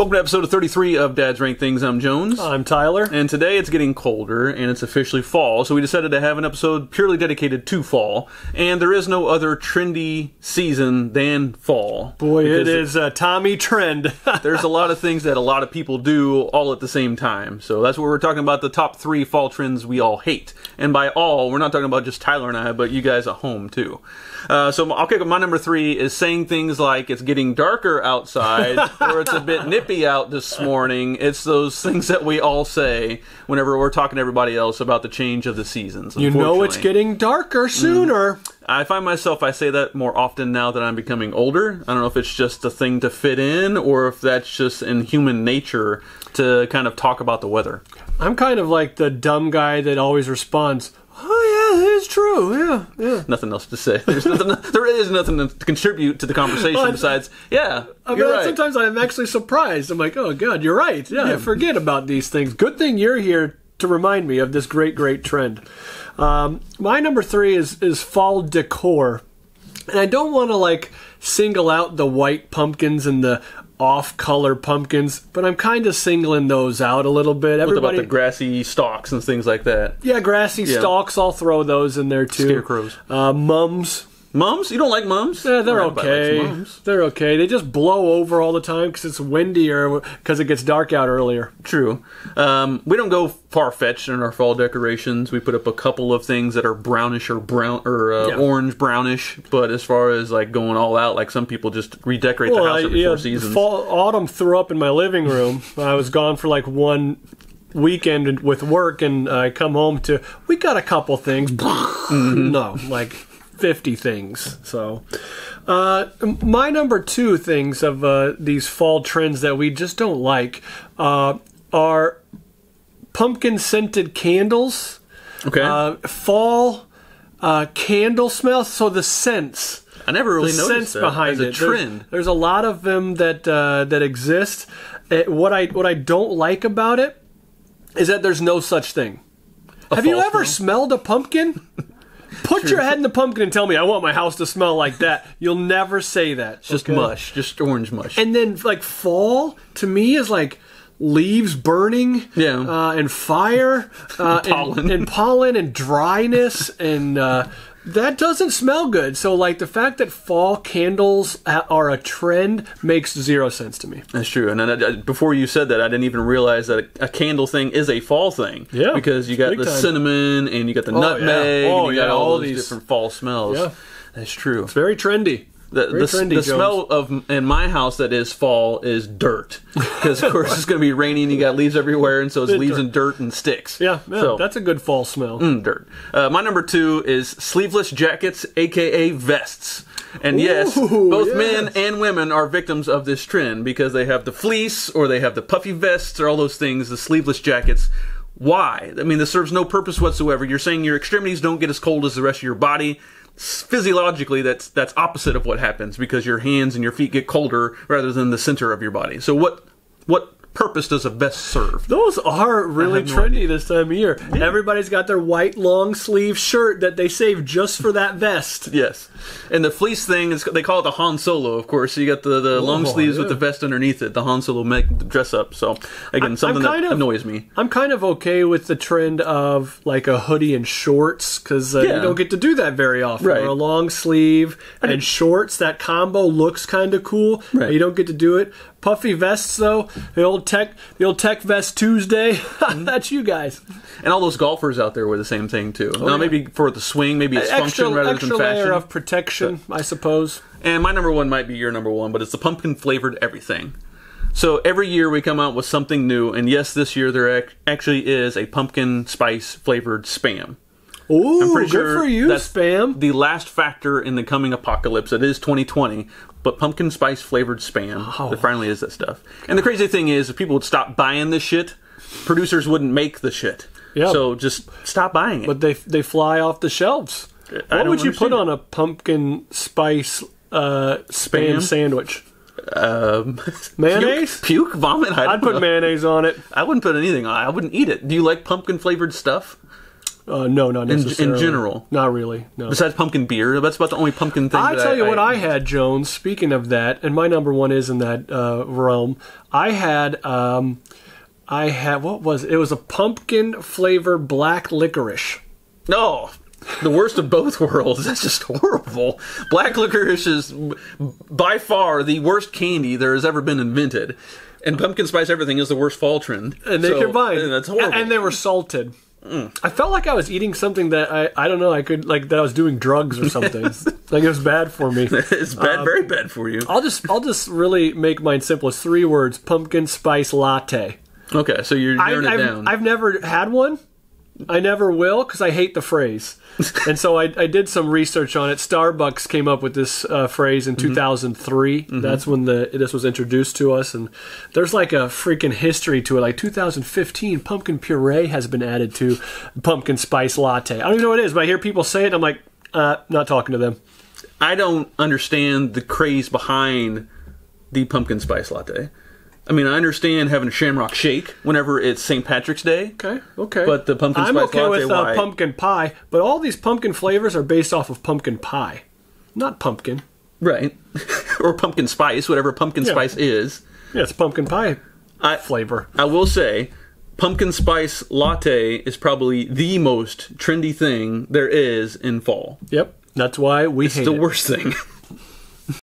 Welcome to episode 33 of Dad's Rank Things. I'm Jones. I'm Tyler. And today it's getting colder and it's officially fall, so we decided to have an episode purely dedicated to fall. And there is no other trendy season than fall. Boy, it is a Tommy trend. There's a lot of things that a lot of people do all at the same time. So that's what we're talking about the top three fall trends we all hate. And by all, we're not talking about just Tyler and I, but you guys at home too. Uh, so I'll kick up my number three is saying things like it's getting darker outside or it's a bit nippy out this morning. It's those things that we all say whenever we're talking to everybody else about the change of the seasons. you know it's getting darker sooner. Mm. I find myself I say that more often now that I'm becoming older. I don't know if it's just a thing to fit in or if that's just in human nature to kind of talk about the weather. I'm kind of like the dumb guy that always responds, "Oh yeah, it's true. Yeah, yeah." Nothing else to say. There's nothing. there is nothing to contribute to the conversation Well, I- besides, yeah, I mean, right. sometimes I'm actually surprised. I'm like, "Oh God, you're right. Yeah, I forget about these things. Good thing you're here to remind me of this great, great trend." Um, my number three is is fall decor, and I don't want to like single out the white pumpkins and the off-color pumpkins, but I'm kind of singling those out a little bit. What about the grassy stalks and things like that? yeah, grassy Yeah. stalks. I'll throw those in there too. Scarecrows. uh, mums. Mums? You don't like mums? Yeah, they're Everybody okay. mums. They're okay. They just blow over all the time because it's windy or because it gets dark out earlier. True. Um, we don't go far fetched in our fall decorations. We put up a couple of things that are brownish or brown or uh, Yeah. orange brownish. But as far as like going all out, like some people just redecorate the house I- every yeah, four seasons. fall, autumn threw up in my living room. I was gone for like one weekend with work, and I come home to we got a couple things. Mm-hmm. No, like fifty things. So. Uh, my number two things of uh, these fall trends that we just don't like uh, are pumpkin scented candles. okay. uh, fall uh, candle smell. So the scents, I never really the noticed sense that behind as a it. Trend. There's, a lot of them that uh, that exist. Uh, what I what I don't like about it is that there's no such thing. Have you ever smell? smelled a pumpkin? Put your head in the pumpkin and tell me I want my house to smell like that. You'll never say that. just okay? mush, just orange mush. And then like fall to me is like leaves burning, Yeah. uh, and fire, uh, Pollen. and, and pollen and dryness, and uh, that doesn't smell good. So like the fact that fall candles are a trend makes zero sense to me. That's true. And then I, I- before you said that, I didn't even realize that a, a candle thing is a fall thing. Yeah, Because you got the time. cinnamon and you got the oh, yeah. nutmeg Oh, and you got all, all these- different fall smells. Yeah. That's true. It's very trendy. The, Very the, trendy, the smell of in my house that is fall is dirt because of course it's going to be raining. You got leaves everywhere, and so it's leaves dirt. and dirt and sticks. Yeah, yeah so, that's a good fall smell. mm, dirt. Uh, my number two is sleeveless jackets, aka vests. And yes, Ooh, both yes. men and women are victims of this trend because they have the fleece or they have the puffy vests or all those things, the sleeveless jackets. Why? I mean, this serves no purpose whatsoever. You're saying your extremities don't get as cold as the rest of your body. Physiologically, that's that's opposite of what happens because your hands and your feet get colder rather than the center of your body. So what what purpose does a vest serve? Those are really have no trendy this time of year. Everybody's got their white long sleeve shirt that they saved just for that vest. Yes, and the fleece thing is they call it the Han Solo, of course. So you got the, the long Oh, sleeves with the vest underneath it, the Han Solo make dress up. So again, I'm something kind that of- annoys me. I'm kind of okay with the trend of like a hoodie and shorts because uh, Yeah. you don't get to do that very often. Right. Or a long sleeve and shorts. That combo looks kind of cool. but Right. You don't get to do it. Puffy vests though. The old tech, the old tech vest Tuesday. Mm-hmm. That's you guys. And all those golfers out there were the same thing too. now Oh, yeah. maybe for the swing, maybe it's extra function rather extra than fashion. layer of protection, I suppose. And my number one might be your number one, but it's the pumpkin flavored everything. So every year we come out with something new, and yes, this year there actually is a pumpkin spice flavored spam. Ooh, I'm pretty good sure for you, that's spam. The last factor in the coming apocalypse. It is 2020, but pumpkin spice flavored spam. Oh. There finally is that stuff. And the crazy thing is, if people would stop buying this shit, producers wouldn't make the shit. Yeah. So just stop buying it. But they they fly off the shelves. I What would you put on a pumpkin spice uh, spam, Spam? sandwich? um, Mayonnaise? puke, puke, vomit. I I'd put mayonnaise on it. I wouldn't put anything on. I wouldn't eat it. Do you like pumpkin flavored stuff? Uh, no, not in necessarily. general? Not really. No. Besides pumpkin beer, that's about the only pumpkin thing. I tell you what I had, Jones. Speaking of that, and my number one is in that uh, realm. I had, um, I had what was it? it was a pumpkin flavor black licorice. No, the worst of both worlds. That's just horrible. Black licorice is by far the worst candy there has ever been invented, and pumpkin spice everything is the worst fall trend. and they So, combined. and That's horrible. And they were salted. I felt like I was eating something that I I don't know I could like that I was doing drugs or something. like it was bad for me. it's bad, Um, very bad for you. I'll just I'll just really make mine simple. It's three words: pumpkin spice latte. Okay, so you're I, narrowing it I've, down. I've never had one. I never will because I hate the phrase. and so I, I did some research on it. Starbucks came up with this uh, phrase Mm-hmm. in 2003. That's when the this was introduced to us. And there's like a freaking history to it. Like 2015, pumpkin puree has been added to pumpkin spice latte. I don't even know what it is, but I hear people say it. And I'm like, uh, not talking to them. I don't understand the craze behind the pumpkin spice latte. I mean, I understand having a shamrock shake whenever it's St. Patrick's Day. Okay, okay. But the pumpkin I'm spice okay latte, with uh, why? pumpkin pie, but all these pumpkin flavors are based off of pumpkin pie, not pumpkin. Right. or pumpkin spice, whatever pumpkin Yeah. spice is. Yeah, it's pumpkin pie I, flavor. I will say, pumpkin spice latte is probably the most trendy thing there is in fall. Yep, that's why we It's hate the it. worst thing.